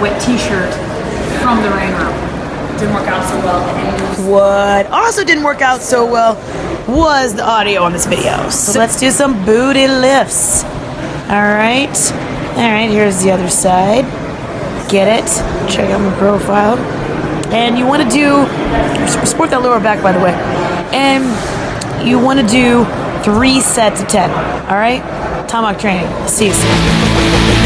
wet t-shirt from the rain room. Didn't work out so well. What also didn't work out so well was the audio on this video. So let's do some booty lifts. All right. All right, here's the other side. Get it? Check out my profile. And you want to do, support that lower back by the way. And you want to do three sets of 10. All right? Tomahawk training. See you soon.